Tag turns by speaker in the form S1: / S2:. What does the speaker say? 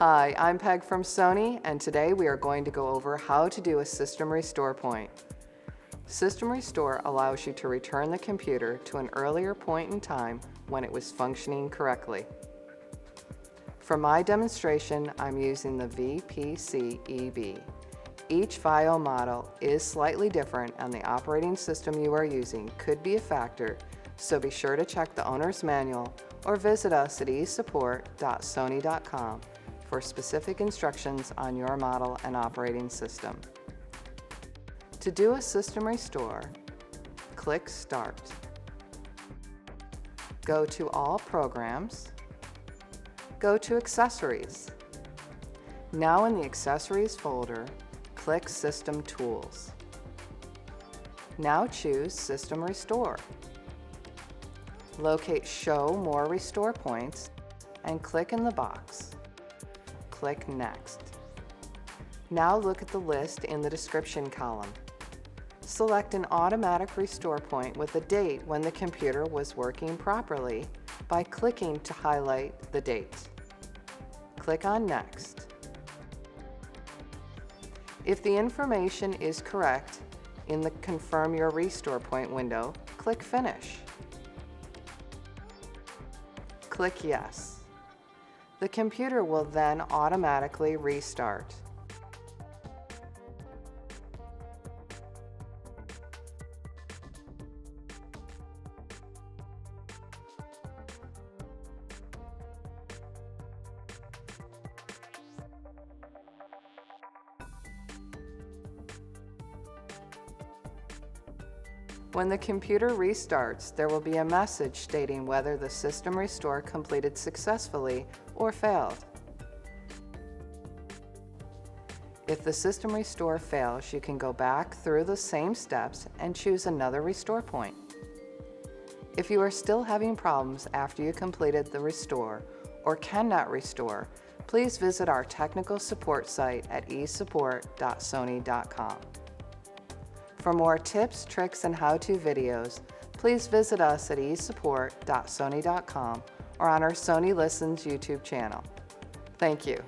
S1: Hi, I'm Peg from Sony, and today we are going to go over how to do a system restore point. System Restore allows you to return the computer to an earlier point in time when it was functioning correctly. For my demonstration, I'm using the VPC-EB. Each VAIO model is slightly different and the operating system you are using could be a factor, so be sure to check the owner's manual or visit us at esupport.sony.com for specific instructions on your model and operating system. To do a system restore, click Start. Go to All Programs, go to Accessories. Now in the Accessories folder, click System Tools. Now choose System Restore. Locate Show More Restore Points and click in the box. Click Next. Now look at the list in the description column. Select an automatic restore point with a date when the computer was working properly by clicking to highlight the date. Click on Next. If the information is correct in the Confirm Your Restore Point window, click Finish. Click Yes. The computer will then automatically restart. When the computer restarts, there will be a message stating whether the system restore completed successfully or failed. If the system restore fails, you can go back through the same steps and choose another restore point. If you are still having problems after you completed the restore or cannot restore, please visit our technical support site at esupport.sony.com. For more tips, tricks, and how-to videos, please visit us at esupport.sony.com or on our Sony Listens YouTube channel. Thank you.